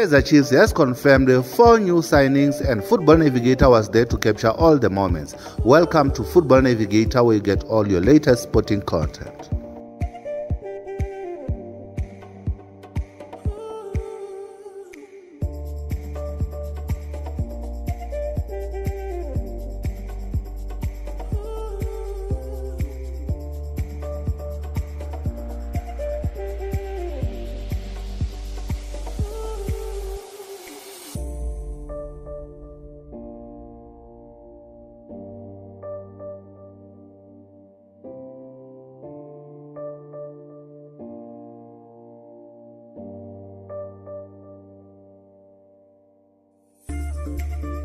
Kaizer Chiefs has confirmed four new signings and Football Navigator was there to capture all the moments. Welcome to Football Navigator where you get all your latest sporting content. You